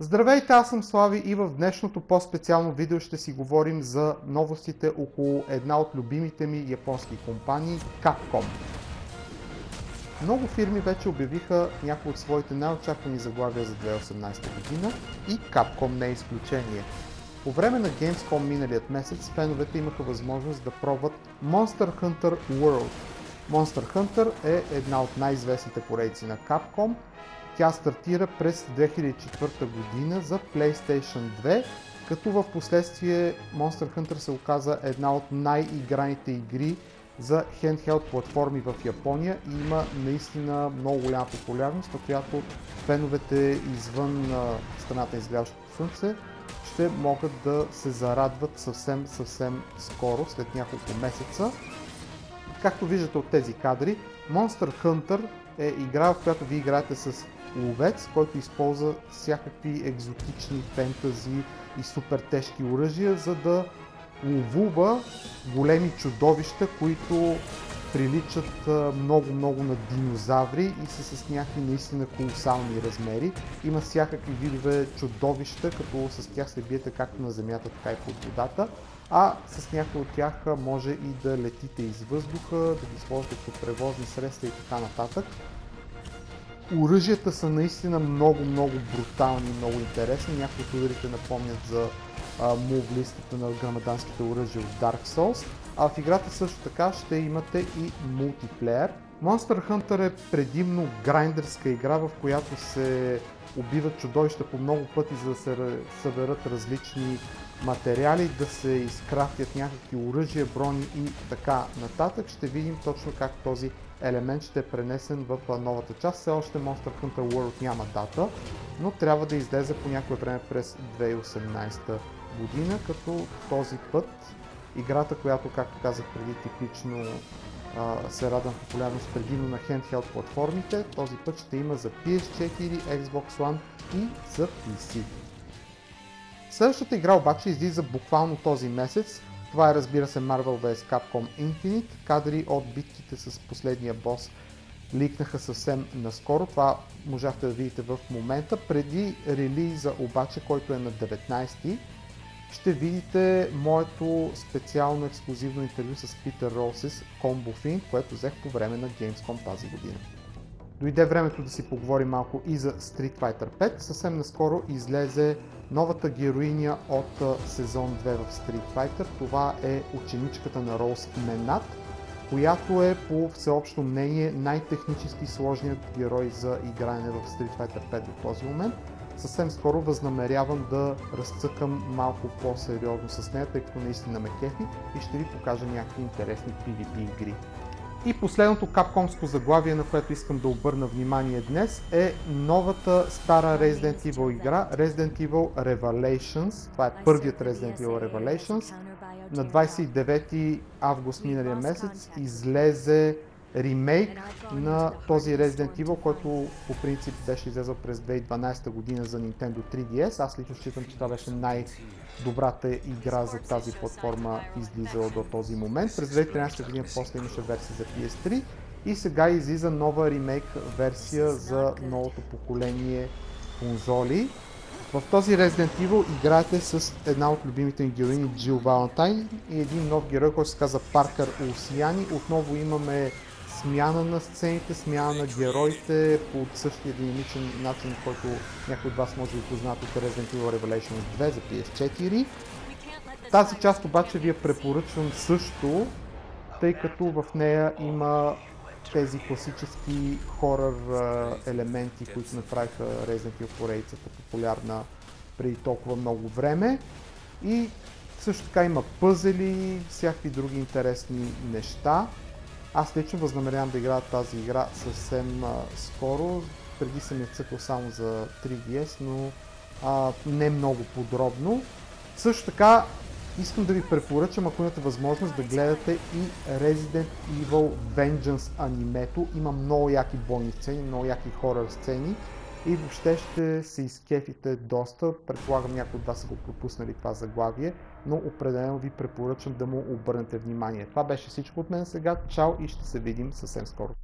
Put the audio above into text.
Здравейте, аз съм Слави и в днешното по-специално видео ще си говорим за новостите около една от любимите ми японски компании Capcom. Много фирми вече обявиха някои от своите най-очаквани заглавия за 2018 година и Capcom не е изключение. По време на Gamescom миналият месец феновете имаха възможност да пробват Monster Hunter World. Monster Hunter е една от най-известните поредици на Capcom тя стартира през 2004 година за PlayStation 2, като в последствие Monster Hunter се оказа една от най-играните игри за handheld платформи в Япония и има наистина много голяма популярност, на която феновете извън страната изглеждащото слънце ще могат да се зарадват съвсем, съвсем скоро, след няколко месеца. Както виждате от тези кадри, Monster Hunter е игра, в която ви играете с ловец, който използва всякакви екзотични фентази и супер тежки оръжия, за да ловува големи чудовища, които приличат много-много на динозаври и са с някакви наистина колосални размери. Има всякакви видове чудовища, като с тях се биете както на земята, така и под водата. А с някои от тях може и да летите из въздуха, да ги сложите под превозни средства и така нататък. Оръжията са наистина много, много брутални, много интересни. Някои от напомнят за мувлистите на грамаданските оръжия от Dark Souls. А в играта също така ще имате и мултиплеер. Monster Hunter е предимно грайндърска игра, в която се убиват чудовища по много пъти, за да се съберат различни материали, да се изкрафтят някакви оръжия, брони и така нататък. Ще видим точно как този елемент ще е пренесен в новата част. Все още Monster Hunter World няма дата, но трябва да излезе по някое време през 2018 година, като този път играта, която, както казах преди, типично се радвам популярност предимно на handheld платформите, този път ще има за PS4, Xbox One и за PC. Следващата игра обаче излиза буквално този месец. Това е разбира се Marvel vs Capcom Infinite. Кадри от битките с последния бос ликнаха съвсем наскоро. Това можахте да видите в момента. Преди релиза обаче, който е на 19 ще видите моето специално ексклюзивно интервю с Питър Росис, Combo Fin, което взех по време на Gamescom тази година. Дойде времето да си поговорим малко и за Street Fighter 5. Съвсем наскоро излезе новата героиня от сезон 2 в Street Fighter. Това е ученичката на Роуз Менат, която е по всеобщо мнение най-технически сложният герой за игране в Street Fighter 5 до този момент. Съвсем скоро възнамерявам да разцъкам малко по-сериозно с нея, тъй като наистина ме кефи и ще ви покажа някакви интересни PvP игри. И последното капкомско заглавие, на което искам да обърна внимание днес е новата стара Resident Evil игра Resident Evil Revelations. Това е първият Resident Evil Revelations. На 29 август миналия месец излезе ремейк на този Resident Evil, който по принцип беше излезъл през 2012 година за Nintendo 3DS. Аз лично считам, че това беше най-добрата игра за тази платформа излизала до този момент. През 2013 година после имаше версия за PS3 и сега излиза нова ремейк версия за новото поколение конзоли. В този Resident Evil играете с една от любимите ми героини Джил Валентайн и един нов герой, който се казва Паркър Осияни. Отново имаме смяна на сцените, смяна на героите по същия динамичен начин, който някой от вас може да познат от Resident Evil Revelations 2 за PS4. Тази част обаче ви я препоръчвам също, тъй като в нея има тези класически хорър елементи, които направиха Resident Evil поредицата популярна преди толкова много време. И също така има пъзели, всякакви други интересни неща. Аз лично възнамерявам да играя тази игра съвсем а, скоро. Преди съм я цъкал само за 3DS, но а, не много подробно. Също така искам да ви препоръчам, ако имате възможност да гледате и Resident Evil Vengeance анимето. Има много яки бойни сцени, много яки хорър сцени и въобще ще се изкефите доста. Предполагам някои от вас са го пропуснали това заглавие, но определено ви препоръчам да му обърнете внимание. Това беше всичко от мен сега. Чао и ще се видим съвсем скоро.